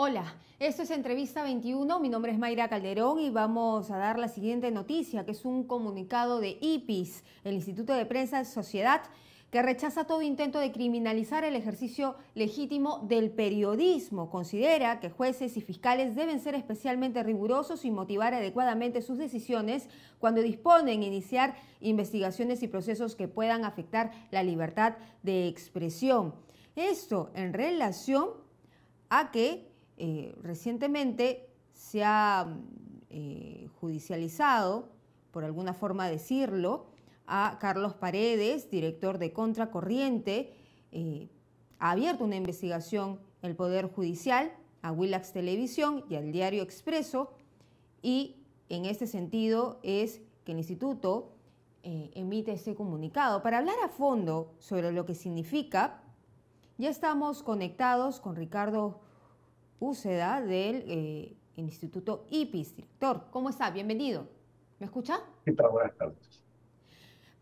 Hola, esto es Entrevista 21, mi nombre es Mayra Calderón y vamos a dar la siguiente noticia, que es un comunicado de IPIS, el Instituto de Prensa de Sociedad, que rechaza todo intento de criminalizar el ejercicio legítimo del periodismo. Considera que jueces y fiscales deben ser especialmente rigurosos y motivar adecuadamente sus decisiones cuando disponen iniciar investigaciones y procesos que puedan afectar la libertad de expresión. Esto en relación a que eh, recientemente se ha eh, judicializado, por alguna forma decirlo, a Carlos Paredes, director de Contracorriente. Eh, ha abierto una investigación el Poder Judicial, a Willax Televisión y al Diario Expreso, y en este sentido es que el instituto emite ese comunicado. Para hablar a fondo sobre lo que significa, ya estamos conectados con Ricardo Úceda del eh, Instituto IPIS. Director, ¿cómo está? Bienvenido. ¿Me escucha? ¿Qué tal? Buenas tardes.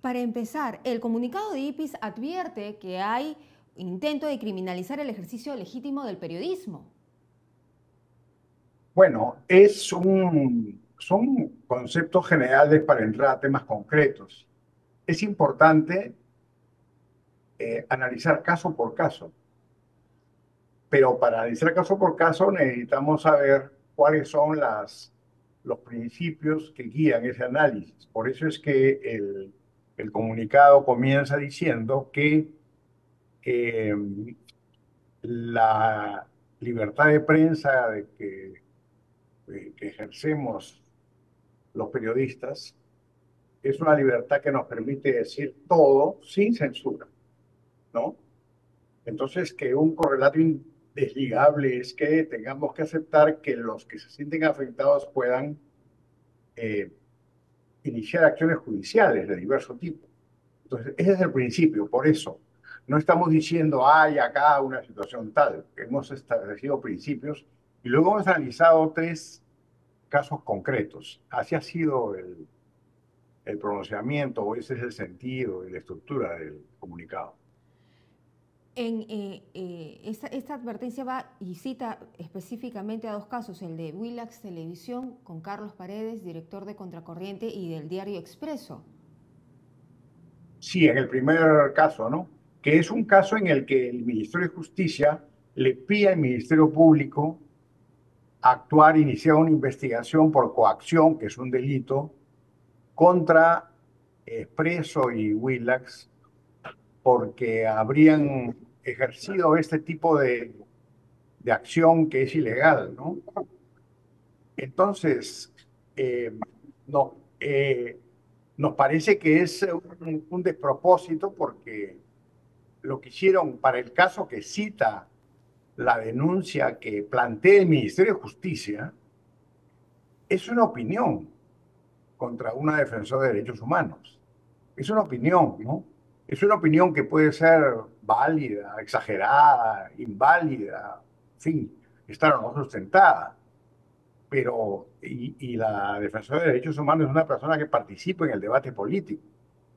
Para empezar, el comunicado de IPIS advierte que hay intento de criminalizar el ejercicio legítimo del periodismo. Bueno, es un, son conceptos generales para entrar a temas concretos. Es importante eh, analizar caso por caso. Pero para analizar caso por caso necesitamos saber cuáles son las, los principios que guían ese análisis. Por eso es que el, el comunicado comienza diciendo que em, la libertad de prensa de que, que ejercemos los periodistas es una libertad que nos permite decir todo sin censura, ¿no? Entonces, que un correlato desligable es que tengamos que aceptar que los que se sienten afectados puedan eh, iniciar acciones judiciales de diverso tipo. Entonces, ese es el principio, por eso. No estamos diciendo, hay acá una situación tal. Hemos establecido principios y luego hemos analizado tres casos concretos. Así ha sido el, el pronunciamiento, o ese es el sentido y la estructura del comunicado. En, eh, eh, esta, advertencia va y cita específicamente a dos casos, el de Willax Televisión con Carlos Paredes, director de Contracorriente, y del Diario Expreso. Sí, en el primer caso, ¿no? Que es un caso en el que el Ministerio de Justicia le pide al Ministerio Público actuar, iniciar una investigación por coacción, que es un delito, contra Expreso y Willax, porque habrían ejercido este tipo de, de acción que es ilegal, ¿no? Entonces, eh, no, eh, nos parece que es un, un, despropósito porque lo que hicieron para el caso que cita la denuncia que plantea el Ministerio de Justicia es una opinión contra una defensora de derechos humanos. Es una opinión, ¿no? Es una opinión que puede ser válida, exagerada, inválida, en fin, estar o no sustentada. Pero, y, la defensora de derechos humanos es una persona que participa en el debate político.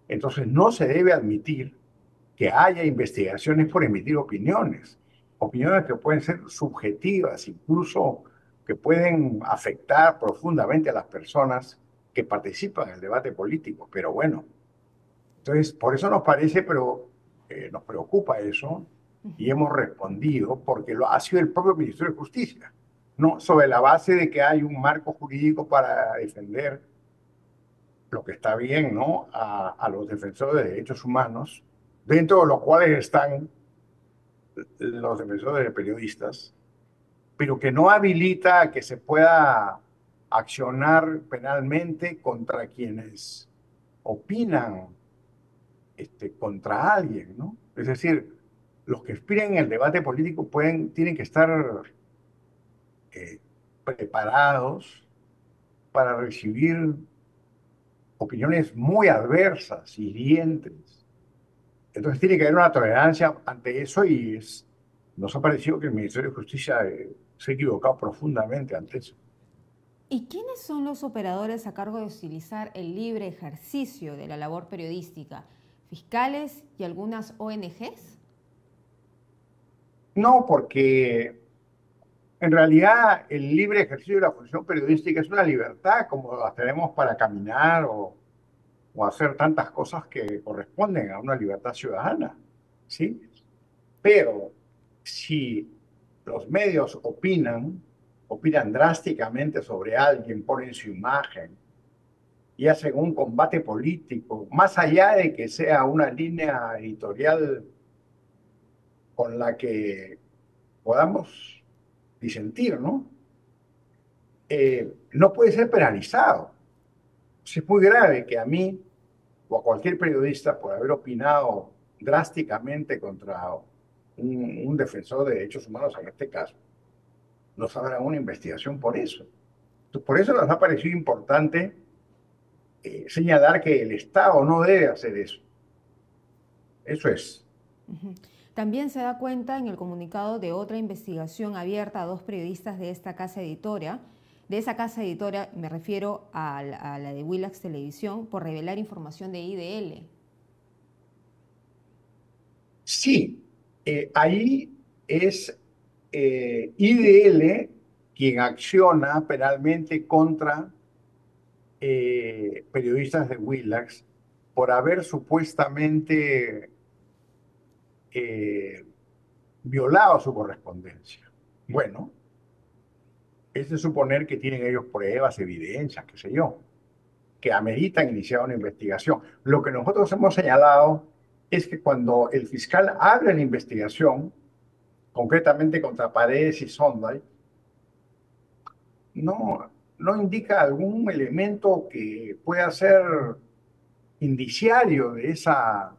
Entonces, no se debe admitir que haya investigaciones por emitir opiniones. Opiniones que pueden ser subjetivas, incluso que pueden afectar profundamente a las personas que participan en el debate político. Pero bueno, entonces, por eso nos parece, pero eh, nos preocupa eso y hemos respondido porque lo ha sido el propio Ministerio de Justicia, ¿no? Sobre la base de que hay un marco jurídico para defender lo que está bien, ¿no? A, a los defensores de derechos humanos, dentro de los cuales están los defensores de periodistas, pero que no habilita que se pueda accionar penalmente contra quienes opinan este, contra alguien, ¿no? Es decir, los que aspiran en el debate político pueden, tienen que estar eh, preparados para recibir opiniones muy adversas, y hirientes. Entonces tiene que haber una tolerancia ante eso y es, nos ha parecido que el Ministerio de Justicia eh, se ha equivocado profundamente ante eso. ¿Y quiénes son los operadores a cargo de utilizar el libre ejercicio de la labor periodística? Fiscales y algunas ONGs? No, porque en realidad el libre ejercicio de la función periodística es una libertad como la tenemos para caminar o, o hacer tantas cosas que corresponden a una libertad ciudadana, ¿sí? Pero si los medios opinan, opinan drásticamente sobre alguien, ponen su imagen y hacen un combate político, más allá de que sea una línea editorial con la que podamos disentir, ¿no? Eh, no puede ser penalizado. Es muy grave que a mí o a cualquier periodista por haber opinado drásticamente contra un, defensor de derechos humanos en este caso, nos habrá una investigación por eso. por eso nos ha parecido importante eh, señalar que el Estado no debe hacer eso. Eso es. También se da cuenta en el comunicado de otra investigación abierta a dos periodistas de esta casa editora. De esa casa editora me refiero a la, de Willax Televisión por revelar información de IDL. Sí, eh, ahí es eh, IDL quien acciona penalmente contra eh, periodistas de Willax por haber supuestamente eh, violado su correspondencia. Bueno, es de suponer que tienen ellos pruebas, evidencias, qué sé yo, que ameritan iniciar una investigación. Lo que nosotros hemos señalado es que cuando el fiscal abre la investigación, concretamente contra Paredes y Sonday, no, no indica algún elemento que pueda ser indiciario de esa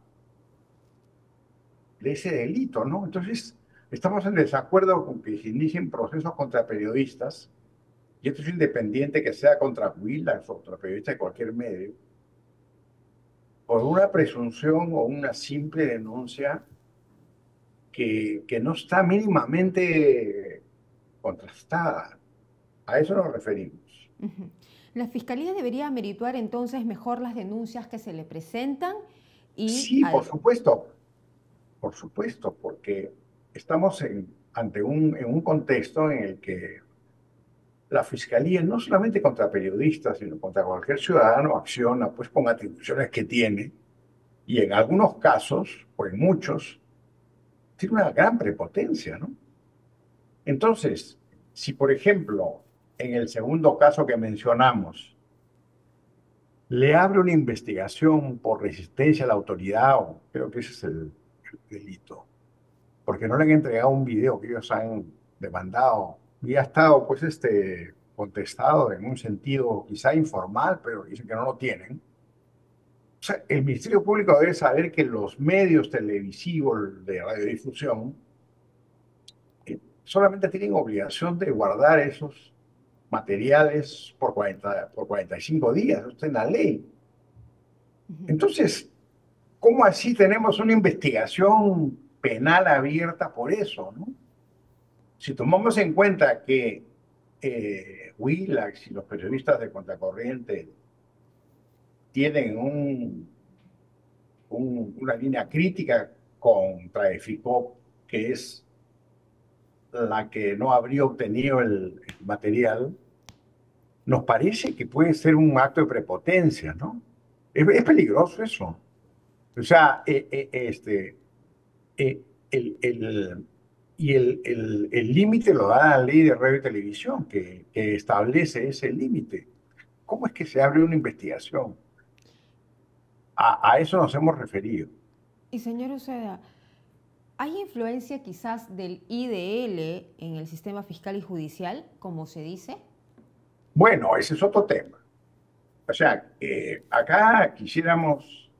de ese delito, ¿no? Entonces, estamos en desacuerdo con que se inicien procesos contra periodistas, y esto es independiente que sea contra Willax o contra periodistas de cualquier medio, por una presunción o una simple denuncia que, que no está mínimamente contrastada. A eso nos referimos. ¿La Fiscalía debería merituar entonces mejor las denuncias que se le presentan? Y sí, por supuesto por supuesto, porque estamos ante un, en un contexto en el que la fiscalía, no solamente contra periodistas, sino contra cualquier ciudadano, acciona pues con atribuciones que tiene, y en algunos casos, o en muchos, tiene una gran prepotencia, ¿no? Entonces, si por ejemplo, en el segundo caso que mencionamos, le abre una investigación por resistencia a la autoridad, o creo que ese es el, delito, porque no le han entregado un video que ellos han demandado y ha estado pues este contestado en un sentido quizá informal, pero dicen que no lo tienen. O sea, el Ministerio Público debe saber que los medios televisivos de radiodifusión eh, solamente tienen obligación de guardar esos materiales por, 40, por 45 días, está en la ley. Entonces, ¿Cómo así tenemos una investigación penal abierta por eso? ¿no? Si tomamos en cuenta que eh, Willax y los periodistas de Contracorriente tienen un, una línea crítica contra EFICOP, que es la que no habría obtenido el, material, nos parece que puede ser un acto de prepotencia, ¿no? es peligroso eso. O sea, eh, eh, este, eh, el, y el límite lo da la ley de radio y televisión, que, establece ese límite. ¿Cómo es que se abre una investigación? A, eso nos hemos referido. Y señor Uceda, ¿hay influencia quizás del IDL en el sistema fiscal y judicial, como se dice? Bueno, ese es otro tema. O sea, acá quisiéramos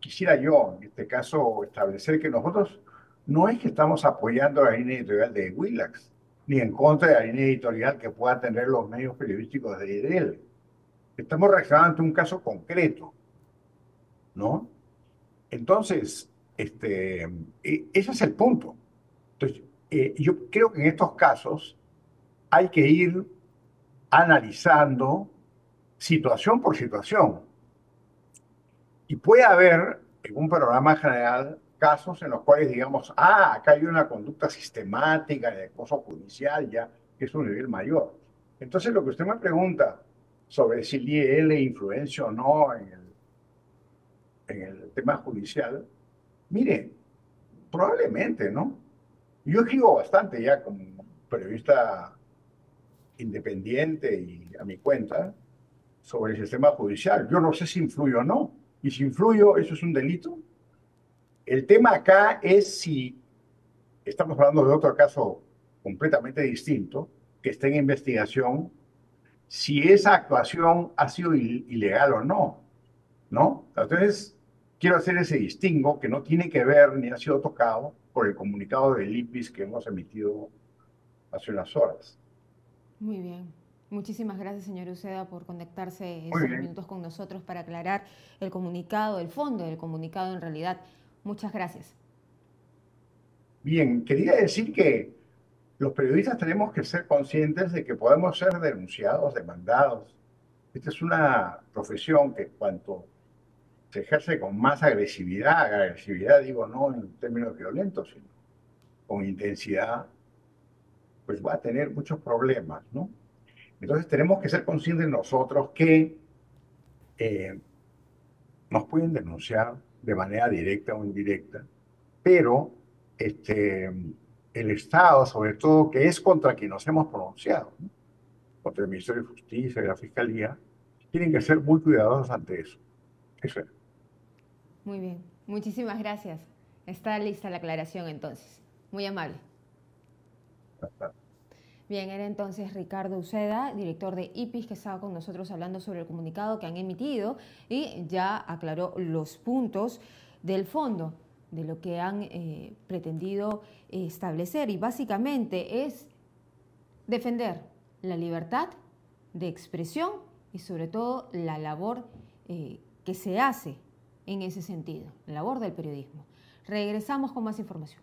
quisiera yo, en este caso, establecer que nosotros no es que estamos apoyando la línea editorial de Willax, ni en contra de la línea editorial que pueda tener los medios periodísticos de IDL. Estamos reaccionando ante un caso concreto, ¿no? Entonces, este, e, ese es el punto. Entonces, eh, yo creo que en estos casos hay que ir analizando situación por situación. Y puede haber en un programa general casos en los cuales digamos, ah, acá hay una conducta sistemática de acoso judicial ya, que es un nivel mayor. Entonces lo que usted me pregunta sobre si el IEL influencia o no en el, en el tema judicial, mire, probablemente, ¿no? Yo escribo bastante ya como periodista independiente y a mi cuenta sobre el sistema judicial. Yo no sé si influyo o no. Y si influyo, ¿eso es un delito? El tema acá es si estamos hablando de otro caso completamente distinto, que está en investigación, si esa actuación ha sido ilegal o no, ¿no? Entonces, quiero hacer ese distingo que no tiene que ver ni ha sido tocado por el comunicado del IPIS que hemos emitido hace unas horas. Muy bien. Muchísimas gracias, señor Uceda, por conectarse estos minutos con nosotros para aclarar el comunicado, el fondo del comunicado en realidad. Muchas gracias. Bien, quería decir que los periodistas tenemos que ser conscientes de que podemos ser denunciados, demandados. Esta es una profesión que cuanto se ejerce con más agresividad, agresividad digo no en términos violentos, sino con intensidad, pues va a tener muchos problemas, ¿no? Entonces tenemos que ser conscientes nosotros que eh, nos pueden denunciar de manera directa o indirecta, pero este, el Estado, sobre todo, que es contra quien nos hemos pronunciado, contra el Ministerio de Justicia y la Fiscalía, tienen que ser muy cuidadosos ante eso. Eso es. Muy bien, muchísimas gracias. Está lista la aclaración entonces. Muy amable. Bien, era entonces Ricardo Uceda, director de IPIS, que estaba con nosotros hablando sobre el comunicado que han emitido y ya aclaró los puntos del fondo de lo que han eh, pretendido establecer. Y básicamente es defender la libertad de expresión y sobre todo la labor eh, que se hace en ese sentido, la labor del periodismo. Regresamos con más información.